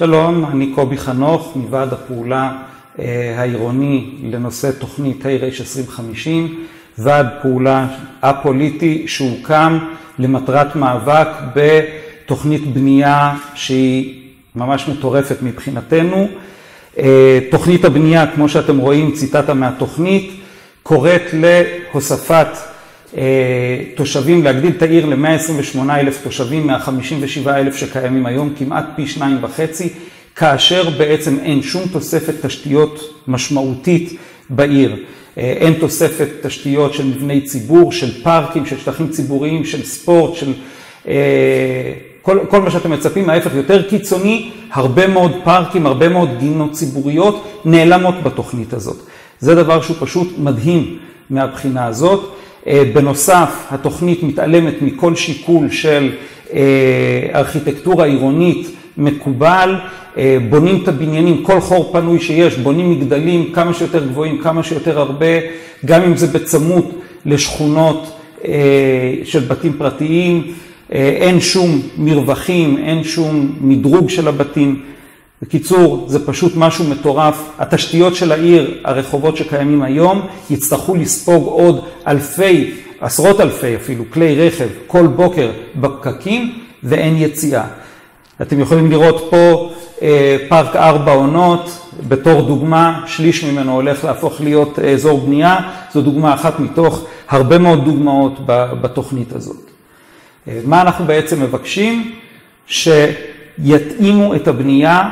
שלום, אני קובי חנוך מוועד הפעולה העירוני לנושא תוכנית ה' 2050, ועד פעולה א-פוליטי שהוקם למטרת מאבק בתוכנית בנייה שהיא ממש מטורפת מבחינתנו. תוכנית הבנייה, כמו שאתם רואים, ציטטה מהתוכנית, קוראת להוספת תושבים, להגדיל את העיר ל-128 אלף תושבים מה-57 אלף שקיימים היום, כמעט פי שניים וחצי, כאשר בעצם אין שום תוספת תשתיות משמעותית בעיר. אין תוספת תשתיות של מבני ציבור, של פארקים, של שטחים ציבוריים, של ספורט, של כל, כל מה שאתם מצפים, ההפך יותר קיצוני, הרבה מאוד פארקים, הרבה מאוד גינות ציבוריות נעלמות בתוכנית הזאת. זה דבר שהוא פשוט מדהים מהבחינה הזאת. בנוסף, התוכנית מתעלמת מכל שיקול של ארכיטקטורה עירונית מקובל, בונים את הבניינים, כל חור פנוי שיש, בונים מגדלים כמה שיותר גבוהים, כמה שיותר הרבה, גם אם זה בצמוד לשכונות של בתים פרטיים, אין שום מרווחים, אין שום מדרוג של הבתים. בקיצור, זה פשוט משהו מטורף. התשתיות של העיר, הרחובות שקיימים היום, יצטרכו לספוג עוד אלפי, עשרות אלפי אפילו, כלי רכב כל בוקר בפקקים ואין יציאה. אתם יכולים לראות פה פארק ארבע עונות, בתור דוגמה, שליש ממנו הולך להפוך להיות אזור בנייה, זו דוגמה אחת מתוך הרבה מאוד דוגמאות בתוכנית הזאת. מה אנחנו בעצם מבקשים? שיתאימו את הבנייה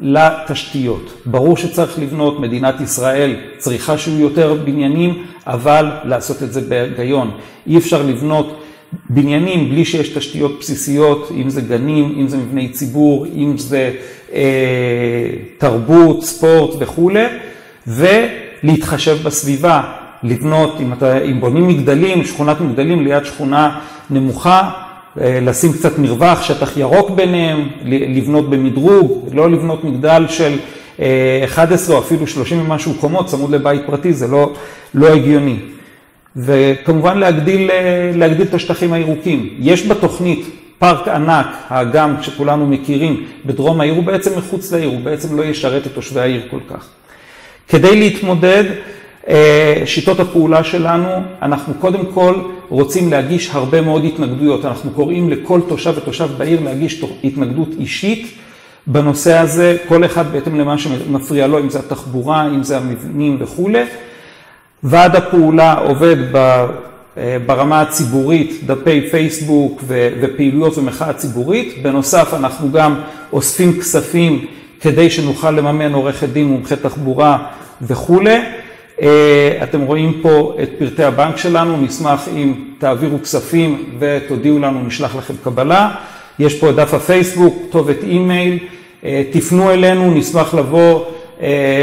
לתשתיות. ברור שצריך לבנות, מדינת ישראל צריכה שיהיו יותר בניינים, אבל לעשות את זה בהיגיון. אי אפשר לבנות בניינים בלי שיש תשתיות בסיסיות, אם זה גנים, אם זה מבני ציבור, אם זה אה, תרבות, ספורט וכולי, ולהתחשב בסביבה, לבנות, אם, אתה, אם בונים מגדלים, שכונת מגדלים ליד שכונה נמוכה, לשים קצת מרווח, שטח ירוק ביניהם, לבנות במדרוג, לא לבנות מגדל של 11 או אפילו 30 ומשהו קומות צמוד לבית פרטי, זה לא, לא הגיוני. וכמובן להגדיל, להגדיל את השטחים הירוקים. יש בתוכנית פארק ענק, האגם שכולנו מכירים, בדרום העיר הוא בעצם מחוץ לעיר, הוא בעצם לא ישרת את תושבי העיר כל כך. כדי להתמודד, שיטות הפעולה שלנו, אנחנו קודם כל רוצים להגיש הרבה מאוד התנגדויות. אנחנו קוראים לכל תושב ותושב בעיר להגיש התנגדות אישית בנושא הזה, כל אחד בהתאם למה שמפריע לו, אם זה התחבורה, אם זה המבנים וכולי. ועד הפעולה עובד ברמה הציבורית, דפי פייסבוק ופעילויות ומחאה ציבורית. בנוסף, אנחנו גם אוספים כספים כדי שנוכל לממן עורכת דין, מומחי תחבורה וכולי. אתם רואים פה את פרטי הבנק שלנו, נשמח אם תעבירו כספים ותודיעו לנו, נשלח לכם קבלה. יש פה את דף הפייסבוק, כתובת אימייל, תפנו אלינו, נשמח לבוא,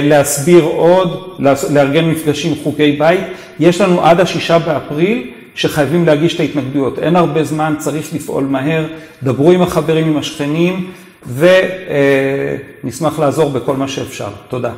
להסביר עוד, לארגן מפגשים חוקי בית. יש לנו עד השישה באפריל שחייבים להגיש את ההתנגדויות. אין הרבה זמן, צריך לפעול מהר, דברו עם החברים, עם השכנים, ונשמח לעזור בכל מה שאפשר. תודה.